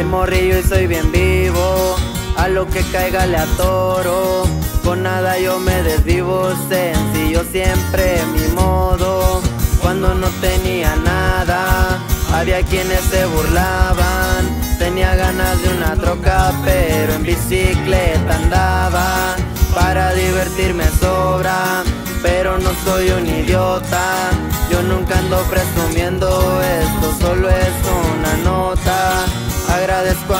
Bien morrillo y soy bien vivo, a lo que caiga le atoro. Con nada yo me desvivo, sencillo siempre mi modo. Cuando no tenía nada, había quienes se burlaban. Tenía ganas de una troca, pero en bicicleta andaba. Para divertirme sobra, pero no soy un idiota. Yo nunca ando presumiendo esto, solo es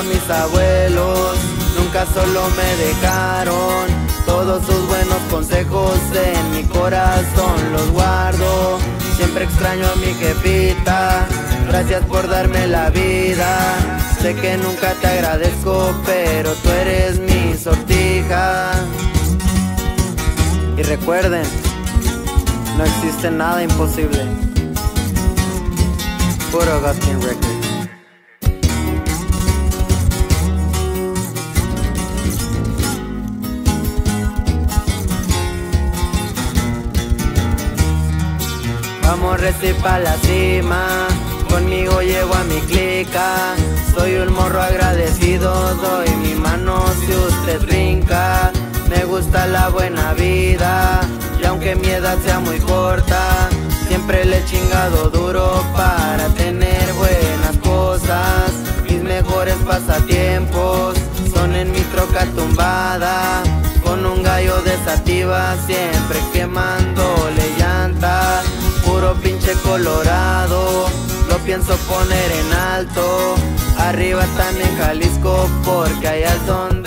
mis abuelos, nunca solo me dejaron. Todos sus buenos consejos en mi corazón los guardo. Siempre extraño a mi jefita, gracias por darme la vida. Sé que nunca te agradezco, pero tú eres mi sortija. Y recuerden, no existe nada imposible. Puro Agustin Records. Vamos reci pa' la cima, conmigo llevo a mi clica. Soy un morro agradecido, doy mi mano si usted brinca. Me gusta la buena vida, y aunque mi edad sea muy corta, siempre le he chingado duro para tener buenas cosas. Mis mejores pasatiempos son en mi troca tumbada, con un gallo de sativa, siempre. Puro colorado, lo pienso poner en alto. Arriba también Jalisco, porque allá es donde.